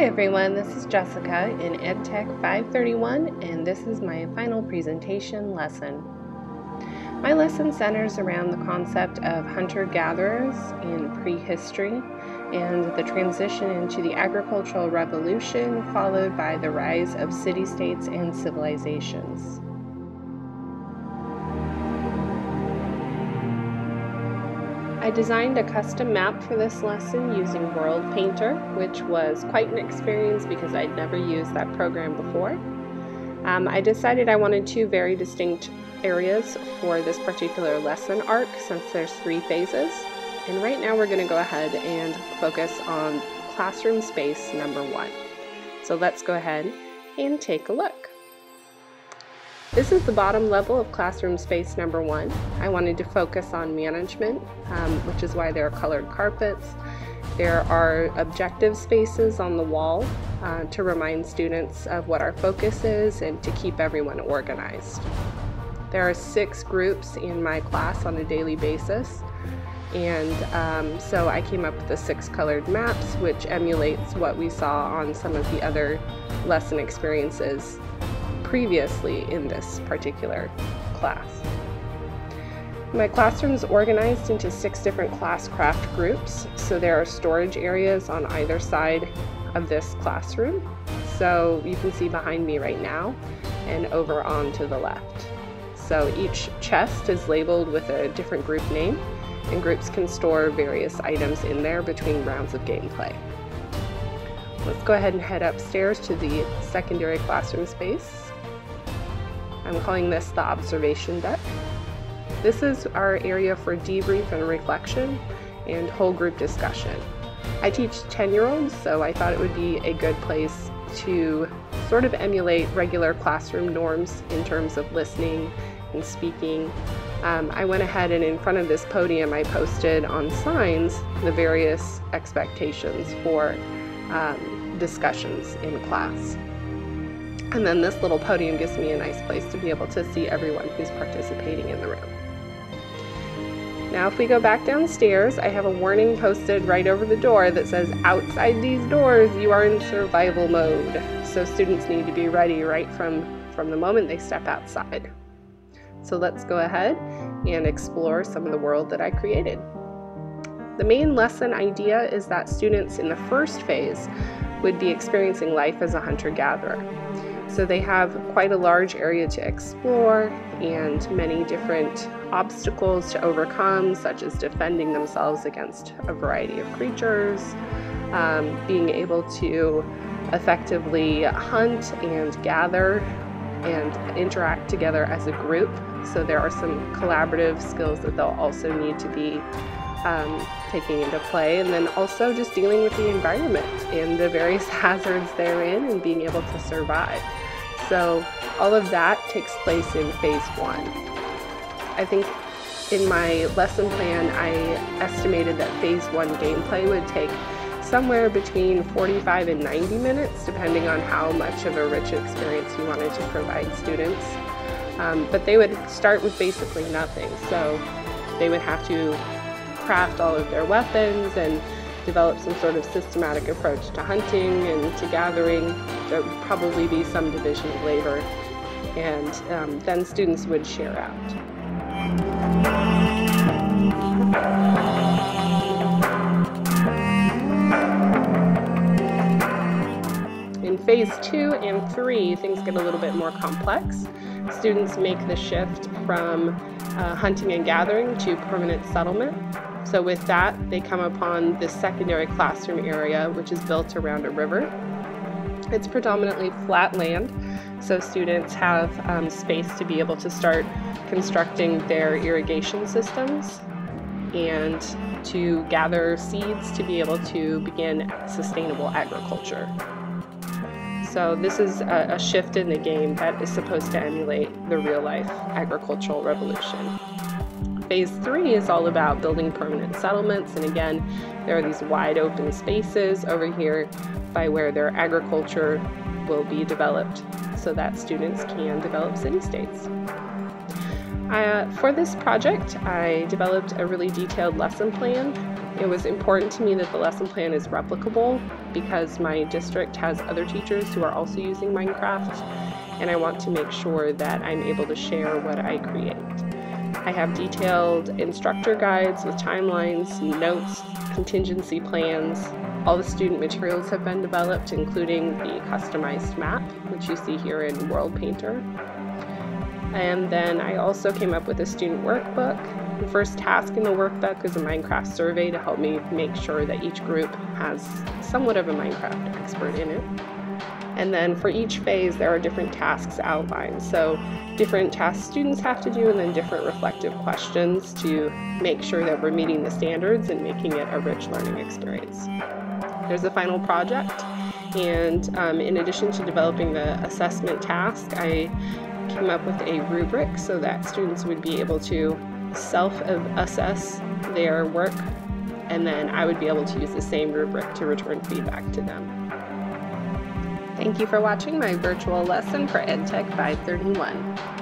Hi everyone, this is Jessica in EdTech 531 and this is my final presentation lesson. My lesson centers around the concept of hunter-gatherers in prehistory and the transition into the agricultural revolution followed by the rise of city-states and civilizations. I designed a custom map for this lesson using World Painter, which was quite an experience because I'd never used that program before. Um, I decided I wanted two very distinct areas for this particular lesson arc since there's three phases. And right now we're going to go ahead and focus on classroom space number one. So let's go ahead and take a look. This is the bottom level of classroom space number one. I wanted to focus on management, um, which is why there are colored carpets. There are objective spaces on the wall uh, to remind students of what our focus is and to keep everyone organized. There are six groups in my class on a daily basis. And um, so I came up with the six colored maps, which emulates what we saw on some of the other lesson experiences previously in this particular class. My classroom is organized into six different Classcraft groups. So there are storage areas on either side of this classroom. So you can see behind me right now and over on to the left. So each chest is labeled with a different group name and groups can store various items in there between rounds of gameplay. Let's go ahead and head upstairs to the secondary classroom space. I'm calling this the observation deck. This is our area for debrief and reflection and whole group discussion. I teach 10 year olds, so I thought it would be a good place to sort of emulate regular classroom norms in terms of listening and speaking. Um, I went ahead and in front of this podium, I posted on signs the various expectations for um, discussions in class. And then this little podium gives me a nice place to be able to see everyone who's participating in the room. Now if we go back downstairs, I have a warning posted right over the door that says outside these doors you are in survival mode. So students need to be ready right from, from the moment they step outside. So let's go ahead and explore some of the world that I created. The main lesson idea is that students in the first phase would be experiencing life as a hunter-gatherer. So they have quite a large area to explore and many different obstacles to overcome, such as defending themselves against a variety of creatures, um, being able to effectively hunt and gather and interact together as a group. So there are some collaborative skills that they'll also need to be um, taking into play, and then also just dealing with the environment and the various hazards therein and being able to survive. So all of that takes place in phase one. I think in my lesson plan, I estimated that phase one gameplay would take somewhere between 45 and 90 minutes, depending on how much of a rich experience you wanted to provide students. Um, but they would start with basically nothing. So they would have to craft all of their weapons and develop some sort of systematic approach to hunting and to gathering. There would probably be some division of labor, and um, then students would share out. In phase two and three, things get a little bit more complex. Students make the shift from uh, hunting and gathering to permanent settlement. So with that, they come upon this secondary classroom area, which is built around a river. It's predominantly flat land, so students have um, space to be able to start constructing their irrigation systems and to gather seeds to be able to begin sustainable agriculture. So this is a, a shift in the game that is supposed to emulate the real life agricultural revolution. Phase three is all about building permanent settlements, and again, there are these wide open spaces over here by where their agriculture will be developed so that students can develop city states. Uh, for this project, I developed a really detailed lesson plan. It was important to me that the lesson plan is replicable because my district has other teachers who are also using Minecraft, and I want to make sure that I'm able to share what I create. I have detailed instructor guides with timelines, notes, contingency plans. All the student materials have been developed, including the customized map, which you see here in World Painter. And then I also came up with a student workbook. The first task in the workbook is a Minecraft survey to help me make sure that each group has somewhat of a Minecraft expert in it. And then for each phase, there are different tasks outlined. So different tasks students have to do, and then different reflective questions to make sure that we're meeting the standards and making it a rich learning experience. There's a final project, and um, in addition to developing the assessment task, I came up with a rubric so that students would be able to self-assess their work and then I would be able to use the same rubric to return feedback to them. Thank you for watching my virtual lesson for EdTech 531.